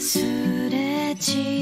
すれ違う。